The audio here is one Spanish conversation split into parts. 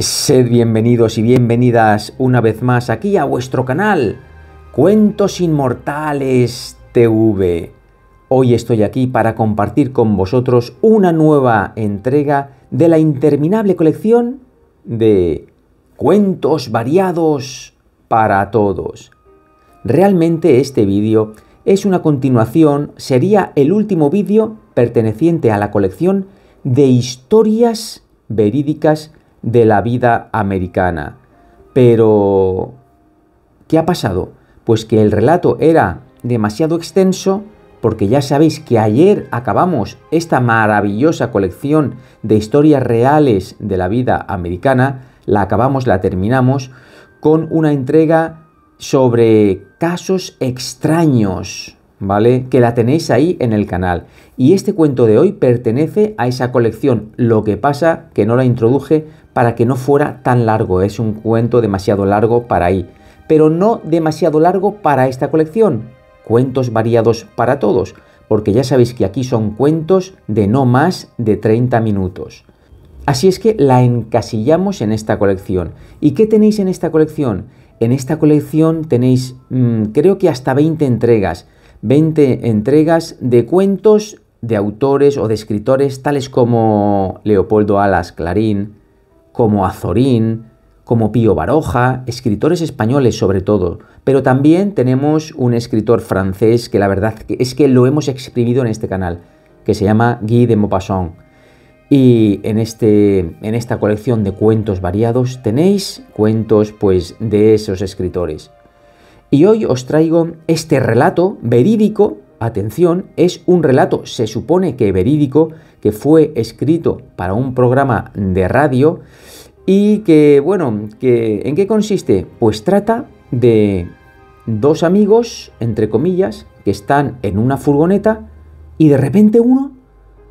Sed bienvenidos y bienvenidas una vez más aquí a vuestro canal, Cuentos Inmortales TV. Hoy estoy aquí para compartir con vosotros una nueva entrega de la interminable colección de cuentos variados para todos. Realmente este vídeo es una continuación, sería el último vídeo perteneciente a la colección de historias verídicas de la vida americana. Pero, ¿qué ha pasado? Pues que el relato era demasiado extenso, porque ya sabéis que ayer acabamos esta maravillosa colección de historias reales de la vida americana, la acabamos, la terminamos, con una entrega sobre casos extraños, ¿vale? Que la tenéis ahí en el canal. Y este cuento de hoy pertenece a esa colección. Lo que pasa que no la introduje para que no fuera tan largo. Es un cuento demasiado largo para ahí. Pero no demasiado largo para esta colección. Cuentos variados para todos. Porque ya sabéis que aquí son cuentos de no más de 30 minutos. Así es que la encasillamos en esta colección. ¿Y qué tenéis en esta colección? En esta colección tenéis mm, creo que hasta 20 entregas. 20 entregas de cuentos de autores o de escritores tales como Leopoldo Alas Clarín, como Azorín, como Pío Baroja, escritores españoles sobre todo, pero también tenemos un escritor francés que la verdad es que lo hemos exprimido en este canal, que se llama Guy de Maupassant. Y en, este, en esta colección de cuentos variados tenéis cuentos pues de esos escritores. Y hoy os traigo este relato verídico, atención, es un relato, se supone que verídico, que fue escrito para un programa de radio y que, bueno, que, ¿en qué consiste? Pues trata de dos amigos, entre comillas, que están en una furgoneta y de repente uno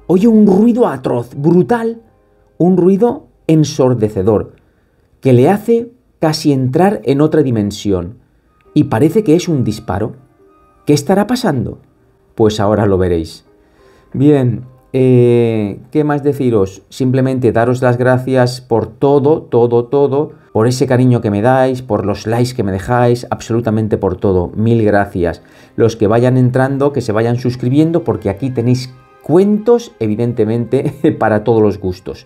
oye un ruido atroz, brutal, un ruido ensordecedor, que le hace casi entrar en otra dimensión y parece que es un disparo. ¿Qué estará pasando? Pues ahora lo veréis. Bien, eh, ¿qué más deciros? Simplemente daros las gracias por todo, todo, todo, por ese cariño que me dais, por los likes que me dejáis, absolutamente por todo. Mil gracias. Los que vayan entrando, que se vayan suscribiendo, porque aquí tenéis cuentos, evidentemente, para todos los gustos.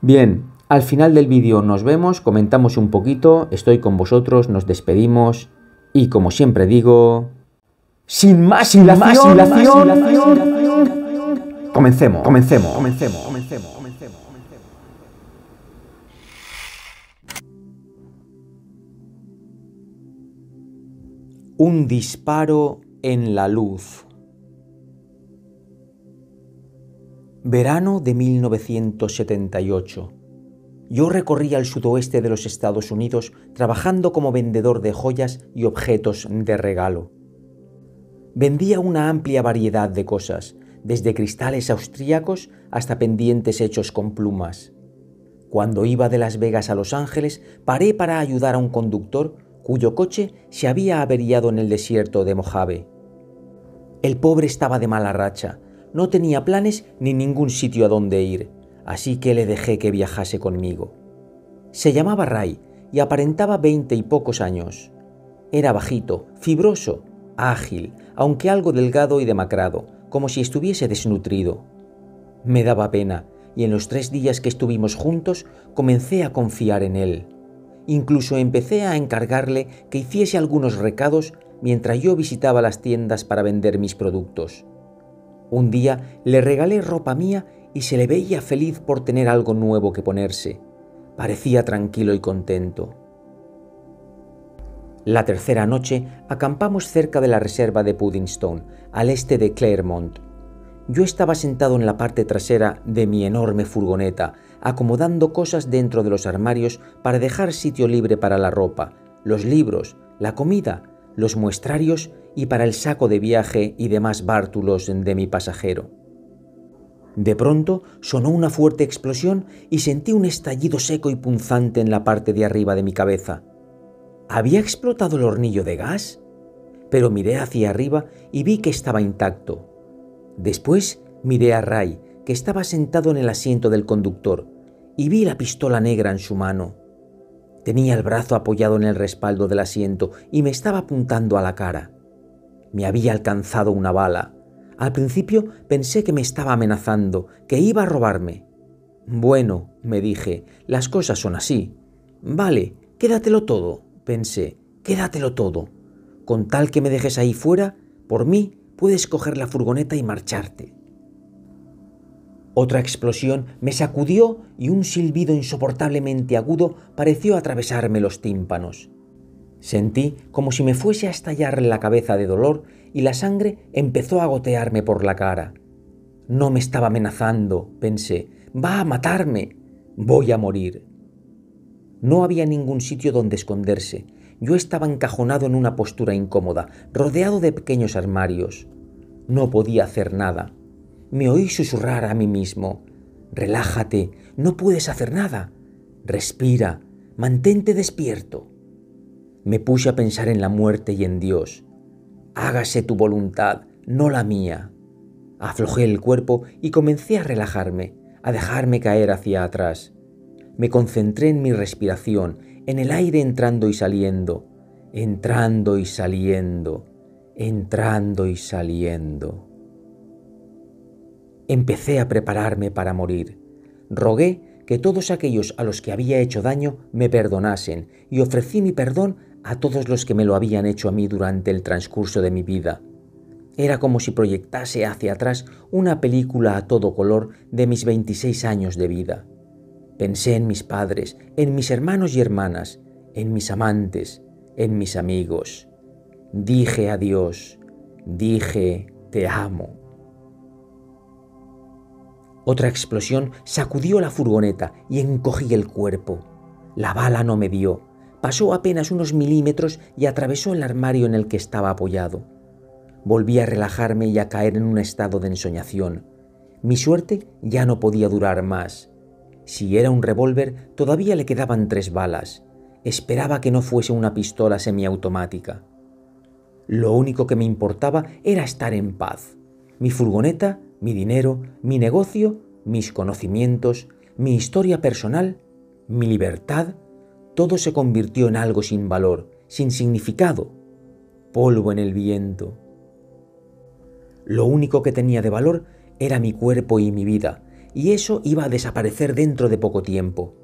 Bien, al final del vídeo nos vemos, comentamos un poquito, estoy con vosotros, nos despedimos y como siempre digo, sin más dilación, comencemos, comencemos, comencemos, comencemos, comencemos. Un disparo en la luz. Verano de 1978. Yo recorría el sudoeste de los Estados Unidos trabajando como vendedor de joyas y objetos de regalo. Vendía una amplia variedad de cosas, desde cristales austríacos hasta pendientes hechos con plumas. Cuando iba de Las Vegas a Los Ángeles, paré para ayudar a un conductor cuyo coche se había averiado en el desierto de Mojave. El pobre estaba de mala racha, no tenía planes ni ningún sitio a donde ir así que le dejé que viajase conmigo. Se llamaba Ray y aparentaba veinte y pocos años. Era bajito, fibroso, ágil, aunque algo delgado y demacrado, como si estuviese desnutrido. Me daba pena, y en los tres días que estuvimos juntos comencé a confiar en él. Incluso empecé a encargarle que hiciese algunos recados mientras yo visitaba las tiendas para vender mis productos. Un día le regalé ropa mía y se le veía feliz por tener algo nuevo que ponerse. Parecía tranquilo y contento. La tercera noche acampamos cerca de la reserva de Puddingstone, al este de Claremont. Yo estaba sentado en la parte trasera de mi enorme furgoneta, acomodando cosas dentro de los armarios para dejar sitio libre para la ropa, los libros, la comida, los muestrarios y para el saco de viaje y demás bártulos de mi pasajero. De pronto sonó una fuerte explosión y sentí un estallido seco y punzante en la parte de arriba de mi cabeza. ¿Había explotado el hornillo de gas? Pero miré hacia arriba y vi que estaba intacto. Después miré a Ray, que estaba sentado en el asiento del conductor, y vi la pistola negra en su mano. Tenía el brazo apoyado en el respaldo del asiento y me estaba apuntando a la cara. Me había alcanzado una bala. Al principio pensé que me estaba amenazando, que iba a robarme. Bueno, me dije, las cosas son así. Vale, quédatelo todo, pensé, quédatelo todo. Con tal que me dejes ahí fuera, por mí puedes coger la furgoneta y marcharte. Otra explosión me sacudió y un silbido insoportablemente agudo pareció atravesarme los tímpanos. Sentí como si me fuese a estallar la cabeza de dolor y la sangre empezó a gotearme por la cara. No me estaba amenazando, pensé, va a matarme, voy a morir. No había ningún sitio donde esconderse. Yo estaba encajonado en una postura incómoda, rodeado de pequeños armarios. No podía hacer nada. Me oí susurrar a mí mismo, relájate, no puedes hacer nada, respira, mantente despierto. Me puse a pensar en la muerte y en Dios. Hágase tu voluntad, no la mía. Aflojé el cuerpo y comencé a relajarme, a dejarme caer hacia atrás. Me concentré en mi respiración, en el aire entrando y saliendo, entrando y saliendo, entrando y saliendo. Empecé a prepararme para morir. Rogué que todos aquellos a los que había hecho daño me perdonasen y ofrecí mi perdón a todos los que me lo habían hecho a mí durante el transcurso de mi vida. Era como si proyectase hacia atrás una película a todo color de mis 26 años de vida. Pensé en mis padres, en mis hermanos y hermanas, en mis amantes, en mis amigos. Dije adiós, dije te amo. Otra explosión sacudió la furgoneta y encogí el cuerpo. La bala no me dio. Pasó apenas unos milímetros y atravesó el armario en el que estaba apoyado. Volví a relajarme y a caer en un estado de ensoñación. Mi suerte ya no podía durar más. Si era un revólver, todavía le quedaban tres balas. Esperaba que no fuese una pistola semiautomática. Lo único que me importaba era estar en paz. Mi furgoneta mi dinero, mi negocio, mis conocimientos, mi historia personal, mi libertad, todo se convirtió en algo sin valor, sin significado, polvo en el viento. Lo único que tenía de valor era mi cuerpo y mi vida, y eso iba a desaparecer dentro de poco tiempo.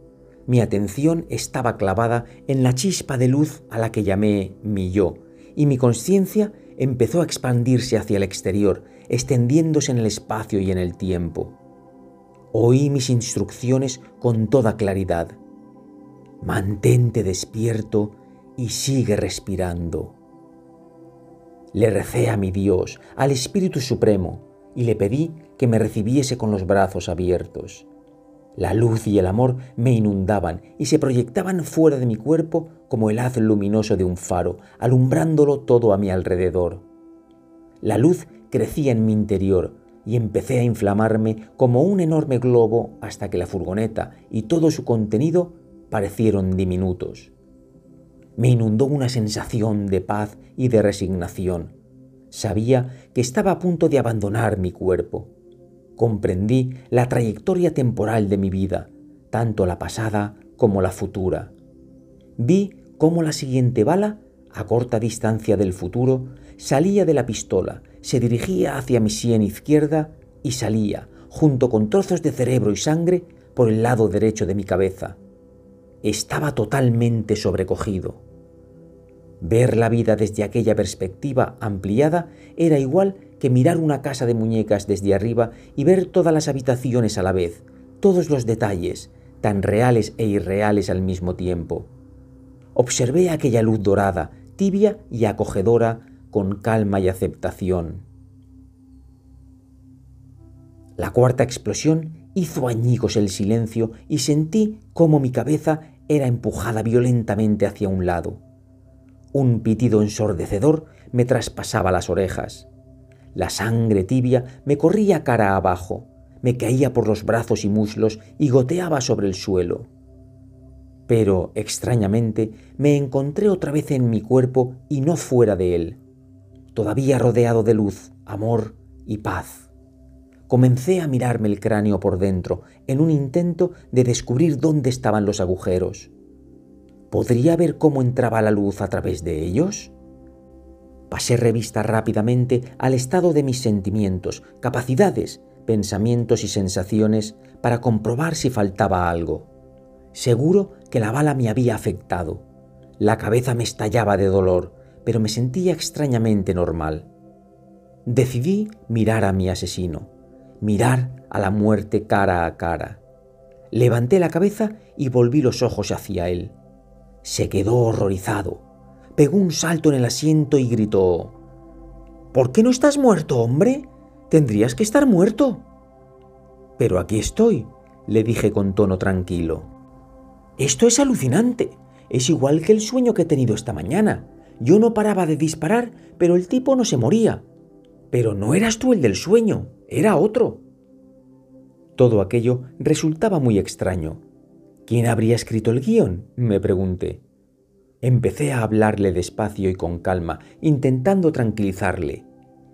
Mi atención estaba clavada en la chispa de luz a la que llamé mi yo, y mi conciencia empezó a expandirse hacia el exterior, extendiéndose en el espacio y en el tiempo. Oí mis instrucciones con toda claridad. Mantente despierto y sigue respirando. Le recé a mi Dios, al Espíritu Supremo, y le pedí que me recibiese con los brazos abiertos. La luz y el amor me inundaban y se proyectaban fuera de mi cuerpo como el haz luminoso de un faro, alumbrándolo todo a mi alrededor. La luz crecía en mi interior y empecé a inflamarme como un enorme globo hasta que la furgoneta y todo su contenido parecieron diminutos. Me inundó una sensación de paz y de resignación. Sabía que estaba a punto de abandonar mi cuerpo comprendí la trayectoria temporal de mi vida, tanto la pasada como la futura. Vi cómo la siguiente bala, a corta distancia del futuro, salía de la pistola, se dirigía hacia mi sien izquierda y salía, junto con trozos de cerebro y sangre, por el lado derecho de mi cabeza. Estaba totalmente sobrecogido. Ver la vida desde aquella perspectiva ampliada era igual que mirar una casa de muñecas desde arriba y ver todas las habitaciones a la vez, todos los detalles, tan reales e irreales al mismo tiempo. Observé aquella luz dorada, tibia y acogedora, con calma y aceptación. La cuarta explosión hizo añicos el silencio y sentí cómo mi cabeza era empujada violentamente hacia un lado. Un pitido ensordecedor me traspasaba las orejas. La sangre tibia me corría cara abajo, me caía por los brazos y muslos y goteaba sobre el suelo. Pero, extrañamente, me encontré otra vez en mi cuerpo y no fuera de él, todavía rodeado de luz, amor y paz. Comencé a mirarme el cráneo por dentro, en un intento de descubrir dónde estaban los agujeros. ¿Podría ver cómo entraba la luz a través de ellos? Pasé revista rápidamente al estado de mis sentimientos, capacidades, pensamientos y sensaciones para comprobar si faltaba algo. Seguro que la bala me había afectado. La cabeza me estallaba de dolor, pero me sentía extrañamente normal. Decidí mirar a mi asesino, mirar a la muerte cara a cara. Levanté la cabeza y volví los ojos hacia él. Se quedó horrorizado pegó un salto en el asiento y gritó ¿Por qué no estás muerto, hombre? Tendrías que estar muerto. Pero aquí estoy, le dije con tono tranquilo. Esto es alucinante. Es igual que el sueño que he tenido esta mañana. Yo no paraba de disparar, pero el tipo no se moría. Pero no eras tú el del sueño, era otro. Todo aquello resultaba muy extraño. ¿Quién habría escrito el guion? me pregunté. Empecé a hablarle despacio y con calma, intentando tranquilizarle.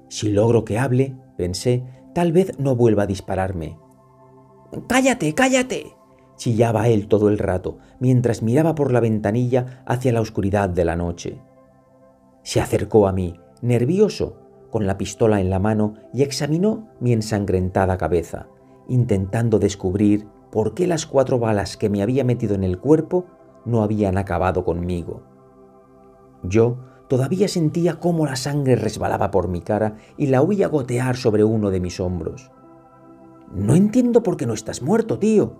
Si logro que hable, pensé, tal vez no vuelva a dispararme. Cállate, cállate, chillaba él todo el rato, mientras miraba por la ventanilla hacia la oscuridad de la noche. Se acercó a mí, nervioso, con la pistola en la mano, y examinó mi ensangrentada cabeza, intentando descubrir por qué las cuatro balas que me había metido en el cuerpo no habían acabado conmigo. Yo todavía sentía cómo la sangre resbalaba por mi cara y la oía gotear sobre uno de mis hombros. No entiendo por qué no estás muerto, tío.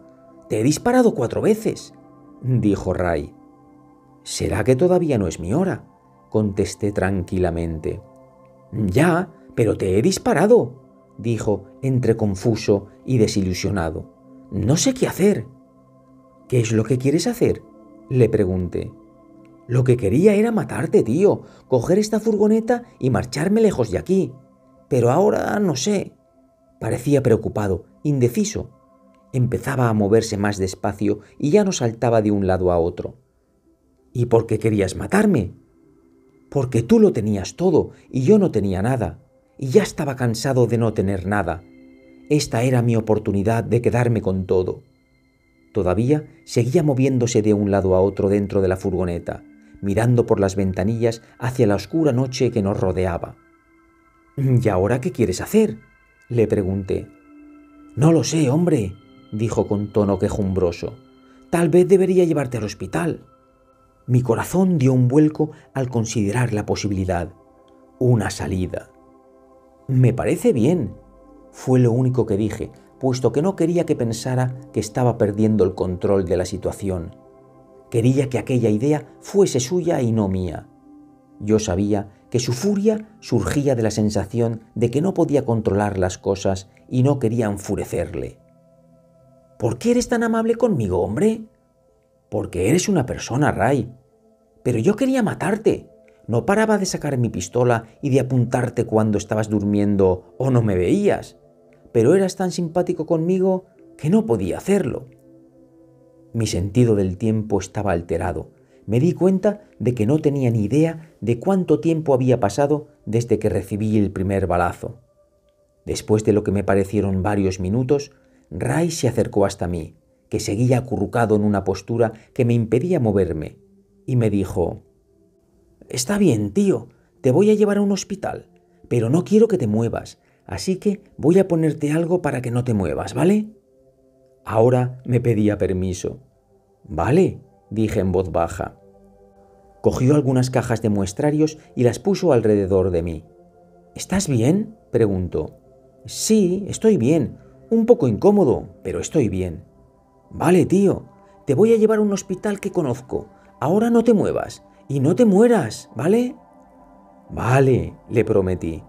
Te he disparado cuatro veces, dijo Ray. ¿Será que todavía no es mi hora? contesté tranquilamente. Ya, pero te he disparado, dijo entre confuso y desilusionado. No sé qué hacer. ¿Qué es lo que quieres hacer? Le pregunté. Lo que quería era matarte, tío, coger esta furgoneta y marcharme lejos de aquí. Pero ahora no sé. Parecía preocupado, indeciso. Empezaba a moverse más despacio y ya no saltaba de un lado a otro. ¿Y por qué querías matarme? Porque tú lo tenías todo y yo no tenía nada, y ya estaba cansado de no tener nada. Esta era mi oportunidad de quedarme con todo. Todavía seguía moviéndose de un lado a otro dentro de la furgoneta, mirando por las ventanillas hacia la oscura noche que nos rodeaba. ¿Y ahora qué quieres hacer? le pregunté. No lo sé, hombre, dijo con tono quejumbroso. Tal vez debería llevarte al hospital. Mi corazón dio un vuelco al considerar la posibilidad. Una salida. Me parece bien, fue lo único que dije, puesto que no quería que pensara que estaba perdiendo el control de la situación. Quería que aquella idea fuese suya y no mía. Yo sabía que su furia surgía de la sensación de que no podía controlar las cosas y no quería enfurecerle. ¿Por qué eres tan amable conmigo, hombre? Porque eres una persona, Ray. Pero yo quería matarte. No paraba de sacar mi pistola y de apuntarte cuando estabas durmiendo o no me veías pero eras tan simpático conmigo que no podía hacerlo. Mi sentido del tiempo estaba alterado. Me di cuenta de que no tenía ni idea de cuánto tiempo había pasado desde que recibí el primer balazo. Después de lo que me parecieron varios minutos, Ray se acercó hasta mí, que seguía acurrucado en una postura que me impedía moverme, y me dijo, Está bien, tío, te voy a llevar a un hospital, pero no quiero que te muevas, así que voy a ponerte algo para que no te muevas, ¿vale? Ahora me pedía permiso. Vale, dije en voz baja. Cogió algunas cajas de muestrarios y las puso alrededor de mí. ¿Estás bien? preguntó. Sí, estoy bien. Un poco incómodo, pero estoy bien. Vale, tío. Te voy a llevar a un hospital que conozco. Ahora no te muevas. Y no te mueras, ¿vale? Vale, le prometí.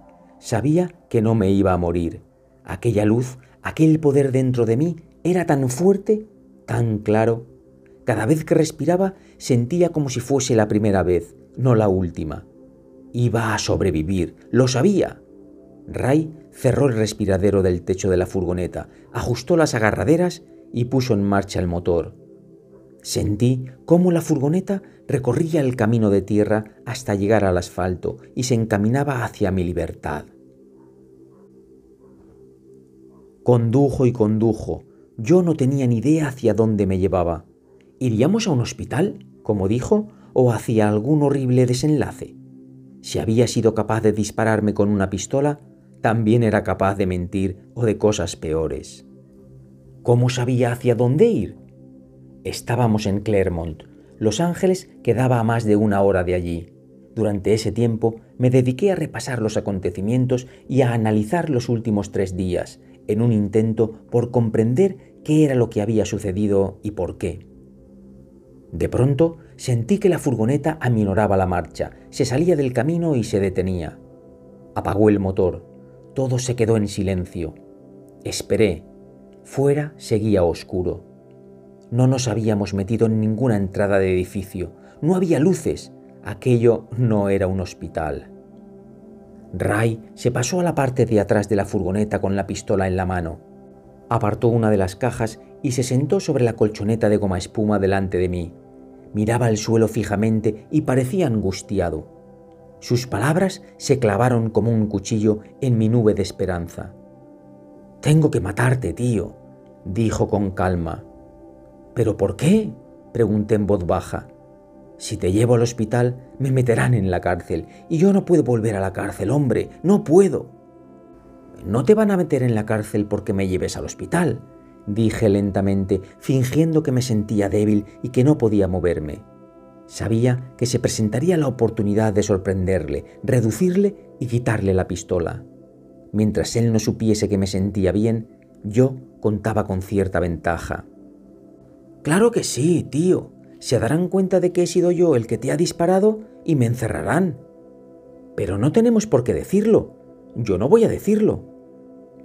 Sabía que no me iba a morir. Aquella luz, aquel poder dentro de mí era tan fuerte, tan claro. Cada vez que respiraba sentía como si fuese la primera vez, no la última. Iba a sobrevivir, lo sabía. Ray cerró el respiradero del techo de la furgoneta, ajustó las agarraderas y puso en marcha el motor. Sentí cómo la furgoneta recorría el camino de tierra hasta llegar al asfalto y se encaminaba hacia mi libertad. Condujo y condujo. Yo no tenía ni idea hacia dónde me llevaba. ¿Iríamos a un hospital, como dijo, o hacia algún horrible desenlace? Si había sido capaz de dispararme con una pistola, también era capaz de mentir o de cosas peores. ¿Cómo sabía hacia dónde ir? Estábamos en Claremont. Los Ángeles quedaba a más de una hora de allí. Durante ese tiempo me dediqué a repasar los acontecimientos y a analizar los últimos tres días, en un intento por comprender qué era lo que había sucedido y por qué. De pronto sentí que la furgoneta aminoraba la marcha, se salía del camino y se detenía. Apagó el motor. Todo se quedó en silencio. Esperé. Fuera seguía oscuro. No nos habíamos metido en ninguna entrada de edificio. No había luces. Aquello no era un hospital. Ray se pasó a la parte de atrás de la furgoneta con la pistola en la mano. Apartó una de las cajas y se sentó sobre la colchoneta de goma espuma delante de mí. Miraba el suelo fijamente y parecía angustiado. Sus palabras se clavaron como un cuchillo en mi nube de esperanza. Tengo que matarte, tío, dijo con calma. ¿Pero por qué? pregunté en voz baja. Si te llevo al hospital, me meterán en la cárcel, y yo no puedo volver a la cárcel, hombre, no puedo. No te van a meter en la cárcel porque me lleves al hospital, dije lentamente, fingiendo que me sentía débil y que no podía moverme. Sabía que se presentaría la oportunidad de sorprenderle, reducirle y quitarle la pistola. Mientras él no supiese que me sentía bien, yo contaba con cierta ventaja. Claro que sí, tío. Se darán cuenta de que he sido yo el que te ha disparado y me encerrarán. Pero no tenemos por qué decirlo. Yo no voy a decirlo.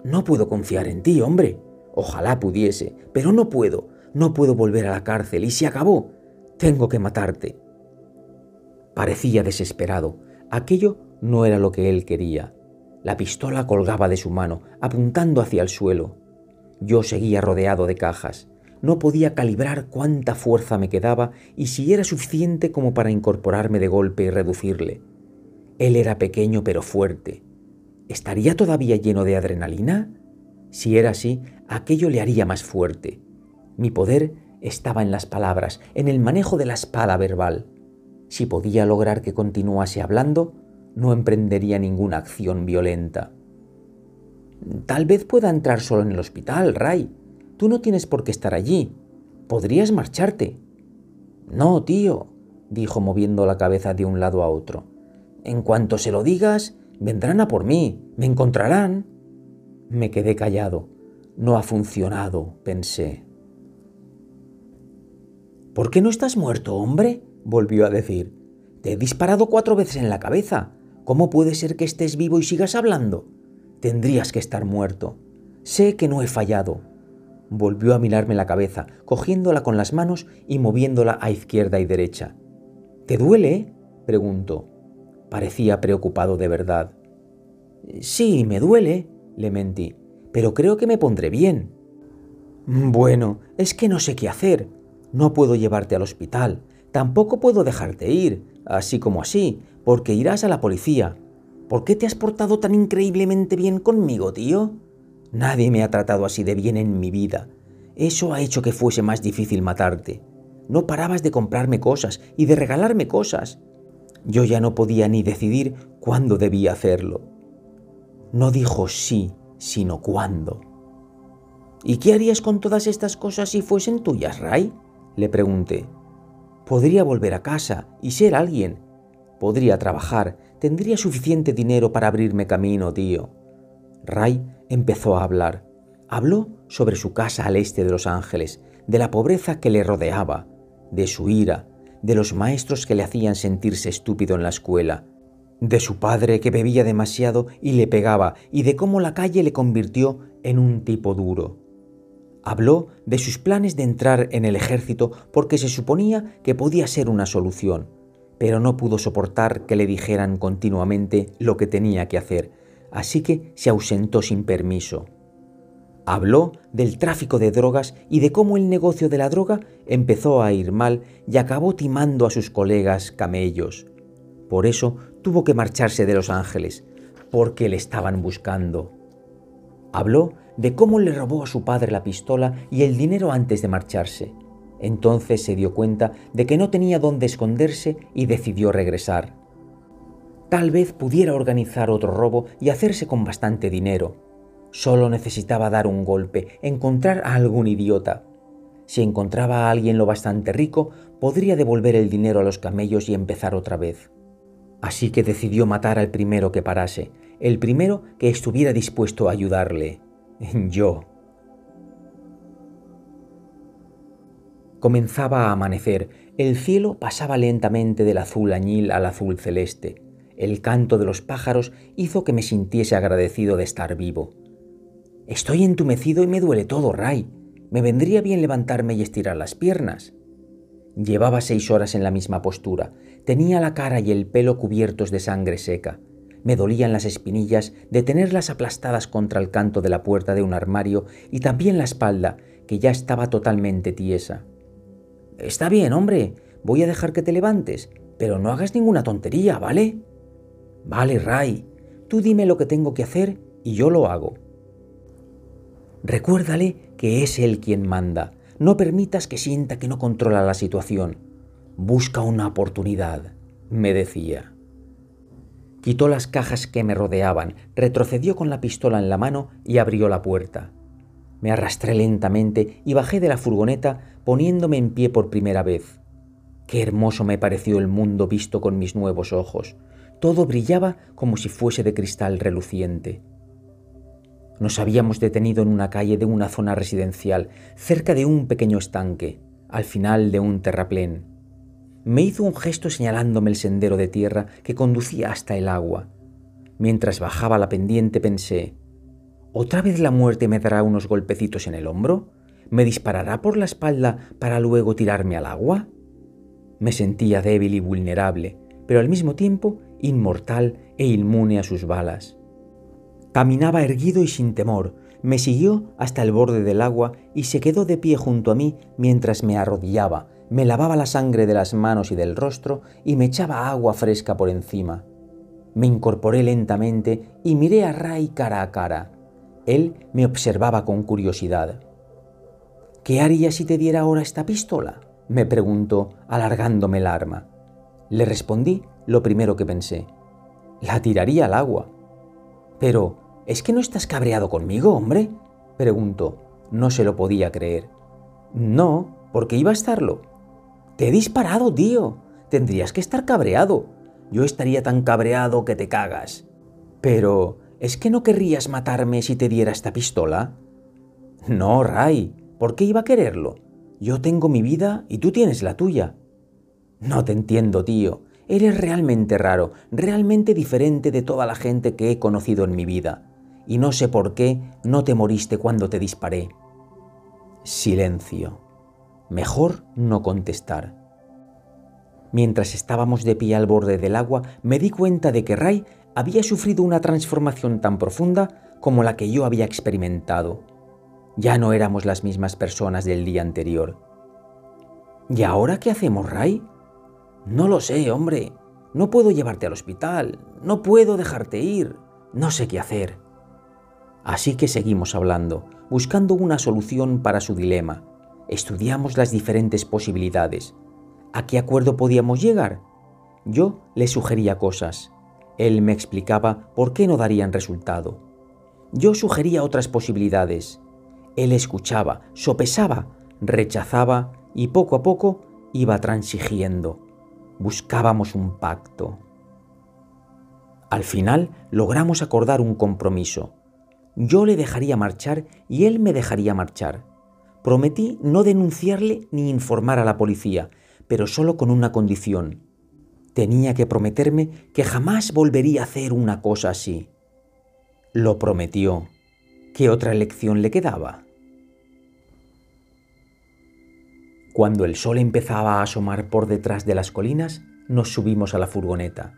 No puedo confiar en ti, hombre. Ojalá pudiese, pero no puedo. No puedo volver a la cárcel y se acabó. Tengo que matarte. Parecía desesperado. Aquello no era lo que él quería. La pistola colgaba de su mano, apuntando hacia el suelo. Yo seguía rodeado de cajas. No podía calibrar cuánta fuerza me quedaba y si era suficiente como para incorporarme de golpe y reducirle. Él era pequeño pero fuerte. ¿Estaría todavía lleno de adrenalina? Si era así, aquello le haría más fuerte. Mi poder estaba en las palabras, en el manejo de la espada verbal. Si podía lograr que continuase hablando, no emprendería ninguna acción violenta. Tal vez pueda entrar solo en el hospital, Ray. Tú no tienes por qué estar allí. Podrías marcharte. No, tío, dijo moviendo la cabeza de un lado a otro. En cuanto se lo digas, vendrán a por mí, me encontrarán. Me quedé callado. No ha funcionado, pensé. ¿Por qué no estás muerto, hombre? volvió a decir. Te he disparado cuatro veces en la cabeza. ¿Cómo puede ser que estés vivo y sigas hablando? Tendrías que estar muerto. Sé que no he fallado. Volvió a mirarme la cabeza, cogiéndola con las manos y moviéndola a izquierda y derecha. ¿Te duele? preguntó. Parecía preocupado de verdad. Sí, me duele, le mentí, pero creo que me pondré bien. Bueno, es que no sé qué hacer. No puedo llevarte al hospital. Tampoco puedo dejarte ir, así como así, porque irás a la policía. ¿Por qué te has portado tan increíblemente bien conmigo, tío? Nadie me ha tratado así de bien en mi vida. Eso ha hecho que fuese más difícil matarte. No parabas de comprarme cosas y de regalarme cosas. Yo ya no podía ni decidir cuándo debía hacerlo. No dijo sí, sino cuándo. ¿Y qué harías con todas estas cosas si fuesen tuyas, Ray? Le pregunté. Podría volver a casa y ser alguien. Podría trabajar. Tendría suficiente dinero para abrirme camino, tío. Ray empezó a hablar. Habló sobre su casa al este de Los Ángeles, de la pobreza que le rodeaba, de su ira, de los maestros que le hacían sentirse estúpido en la escuela, de su padre que bebía demasiado y le pegaba, y de cómo la calle le convirtió en un tipo duro. Habló de sus planes de entrar en el ejército porque se suponía que podía ser una solución, pero no pudo soportar que le dijeran continuamente lo que tenía que hacer, así que se ausentó sin permiso. Habló del tráfico de drogas y de cómo el negocio de la droga empezó a ir mal y acabó timando a sus colegas camellos. Por eso tuvo que marcharse de Los Ángeles, porque le estaban buscando. Habló de cómo le robó a su padre la pistola y el dinero antes de marcharse. Entonces se dio cuenta de que no tenía dónde esconderse y decidió regresar. Tal vez pudiera organizar otro robo y hacerse con bastante dinero. Solo necesitaba dar un golpe, encontrar a algún idiota. Si encontraba a alguien lo bastante rico, podría devolver el dinero a los camellos y empezar otra vez. Así que decidió matar al primero que parase, el primero que estuviera dispuesto a ayudarle. Yo. Comenzaba a amanecer, el cielo pasaba lentamente del azul añil al azul celeste. El canto de los pájaros hizo que me sintiese agradecido de estar vivo. Estoy entumecido y me duele todo, Ray. Me vendría bien levantarme y estirar las piernas. Llevaba seis horas en la misma postura. Tenía la cara y el pelo cubiertos de sangre seca. Me dolían las espinillas de tenerlas aplastadas contra el canto de la puerta de un armario y también la espalda, que ya estaba totalmente tiesa. Está bien, hombre, voy a dejar que te levantes, pero no hagas ninguna tontería, ¿vale? Vale, Ray, tú dime lo que tengo que hacer y yo lo hago. Recuérdale que es él quien manda. No permitas que sienta que no controla la situación. Busca una oportunidad, me decía. Quitó las cajas que me rodeaban, retrocedió con la pistola en la mano y abrió la puerta. Me arrastré lentamente y bajé de la furgoneta poniéndome en pie por primera vez. Qué hermoso me pareció el mundo visto con mis nuevos ojos. Todo brillaba como si fuese de cristal reluciente. Nos habíamos detenido en una calle de una zona residencial, cerca de un pequeño estanque, al final de un terraplén. Me hizo un gesto señalándome el sendero de tierra que conducía hasta el agua. Mientras bajaba la pendiente pensé, ¿Otra vez la muerte me dará unos golpecitos en el hombro? ¿Me disparará por la espalda para luego tirarme al agua? Me sentía débil y vulnerable, pero al mismo tiempo inmortal e inmune a sus balas. Caminaba erguido y sin temor, me siguió hasta el borde del agua y se quedó de pie junto a mí mientras me arrodillaba, me lavaba la sangre de las manos y del rostro y me echaba agua fresca por encima. Me incorporé lentamente y miré a Ray cara a cara. Él me observaba con curiosidad. ¿Qué haría si te diera ahora esta pistola? me preguntó, alargándome el arma. Le respondí lo primero que pensé. La tiraría al agua. Pero, ¿es que no estás cabreado conmigo, hombre? preguntó. No se lo podía creer. No, porque iba a estarlo. Te he disparado, tío. Tendrías que estar cabreado. Yo estaría tan cabreado que te cagas. Pero, ¿Es que no querrías matarme si te diera esta pistola? No, Ray, ¿por qué iba a quererlo? Yo tengo mi vida y tú tienes la tuya. No te entiendo, tío. Eres realmente raro, realmente diferente de toda la gente que he conocido en mi vida. Y no sé por qué no te moriste cuando te disparé. Silencio. Mejor no contestar. Mientras estábamos de pie al borde del agua, me di cuenta de que Ray había sufrido una transformación tan profunda como la que yo había experimentado. Ya no éramos las mismas personas del día anterior. ¿Y ahora qué hacemos, Ray? No lo sé, hombre. No puedo llevarte al hospital. No puedo dejarte ir. No sé qué hacer. Así que seguimos hablando, buscando una solución para su dilema. Estudiamos las diferentes posibilidades. ¿A qué acuerdo podíamos llegar? Yo le sugería cosas. Él me explicaba por qué no darían resultado. Yo sugería otras posibilidades. Él escuchaba, sopesaba, rechazaba y poco a poco iba transigiendo. Buscábamos un pacto. Al final logramos acordar un compromiso. Yo le dejaría marchar y él me dejaría marchar. Prometí no denunciarle ni informar a la policía, pero solo con una condición. Tenía que prometerme que jamás volvería a hacer una cosa así. Lo prometió. ¿Qué otra elección le quedaba? Cuando el sol empezaba a asomar por detrás de las colinas, nos subimos a la furgoneta.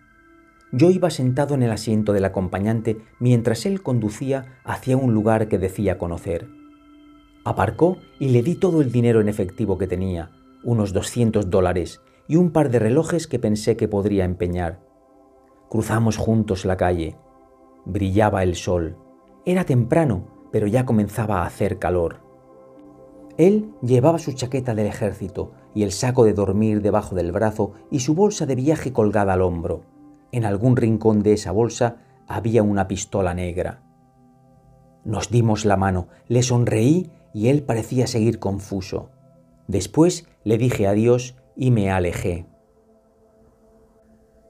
Yo iba sentado en el asiento del acompañante mientras él conducía hacia un lugar que decía conocer. Aparcó y le di todo el dinero en efectivo que tenía, unos 200 dólares, y un par de relojes que pensé que podría empeñar. Cruzamos juntos la calle. Brillaba el sol. Era temprano, pero ya comenzaba a hacer calor. Él llevaba su chaqueta del ejército y el saco de dormir debajo del brazo y su bolsa de viaje colgada al hombro. En algún rincón de esa bolsa había una pistola negra. Nos dimos la mano, le sonreí y él parecía seguir confuso. Después le dije adiós y me alejé.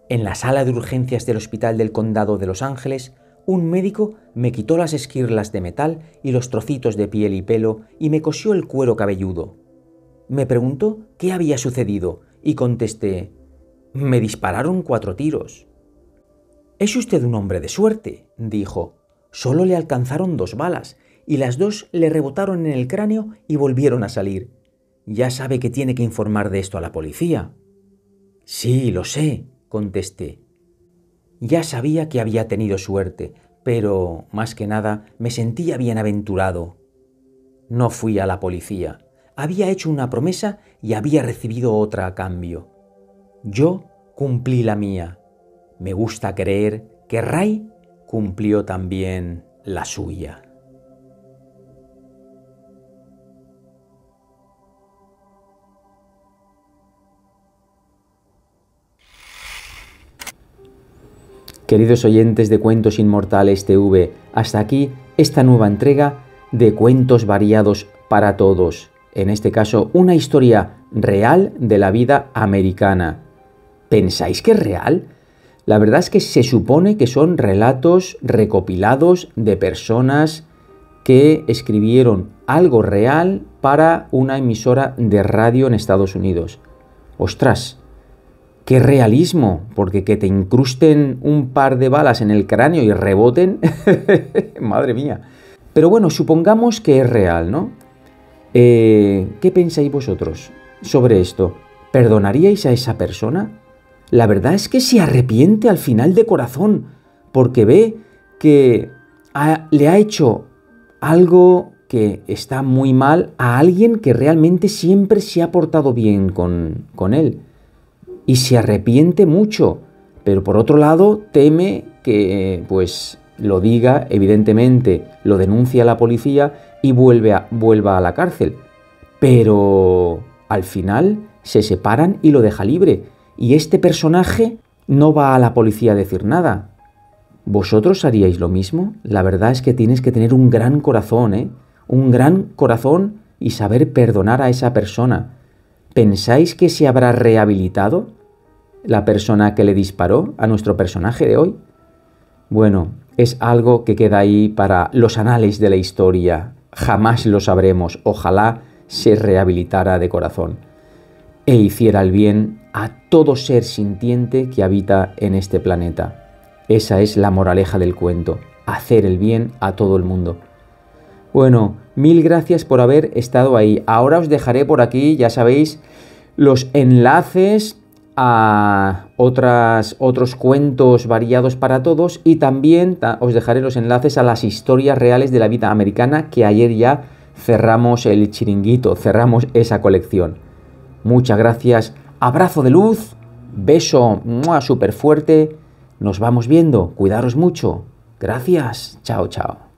En la sala de urgencias del Hospital del Condado de Los Ángeles, un médico me quitó las esquirlas de metal y los trocitos de piel y pelo y me cosió el cuero cabelludo. Me preguntó qué había sucedido y contesté, me dispararon cuatro tiros. Es usted un hombre de suerte, dijo. Solo le alcanzaron dos balas y las dos le rebotaron en el cráneo y volvieron a salir. Ya sabe que tiene que informar de esto a la policía. Sí, lo sé, contesté. Ya sabía que había tenido suerte, pero, más que nada, me sentía bienaventurado. No fui a la policía. Había hecho una promesa y había recibido otra a cambio. Yo cumplí la mía. Me gusta creer que Ray cumplió también la suya. Queridos oyentes de Cuentos Inmortales TV, hasta aquí esta nueva entrega de Cuentos Variados para Todos. En este caso, una historia real de la vida americana. ¿Pensáis que es real? La verdad es que se supone que son relatos recopilados de personas que escribieron algo real para una emisora de radio en Estados Unidos. Ostras, qué realismo, porque que te incrusten un par de balas en el cráneo y reboten, madre mía. Pero bueno, supongamos que es real, ¿no? Eh, ¿Qué pensáis vosotros sobre esto? ¿Perdonaríais a esa persona? La verdad es que se arrepiente al final de corazón, porque ve que le ha hecho algo que está muy mal a alguien que realmente siempre se ha portado bien con, con él y se arrepiente mucho, pero por otro lado teme que pues lo diga, evidentemente lo denuncia la policía y vuelve vuelva a la cárcel. Pero al final se separan y lo deja libre. Y este personaje no va a la policía a decir nada. ¿Vosotros haríais lo mismo? La verdad es que tienes que tener un gran corazón, ¿eh? Un gran corazón y saber perdonar a esa persona. ¿Pensáis que se habrá rehabilitado? La persona que le disparó a nuestro personaje de hoy? Bueno, es algo que queda ahí para los anales de la historia. Jamás lo sabremos. Ojalá se rehabilitara de corazón e hiciera el bien a todo ser sintiente que habita en este planeta. Esa es la moraleja del cuento, hacer el bien a todo el mundo. Bueno, mil gracias por haber estado ahí. Ahora os dejaré por aquí, ya sabéis, los enlaces a otras, otros cuentos variados para todos y también os dejaré los enlaces a las historias reales de la vida americana que ayer ya cerramos el chiringuito, cerramos esa colección. Muchas gracias, abrazo de luz, beso súper fuerte, nos vamos viendo, cuidaros mucho, gracias, chao chao.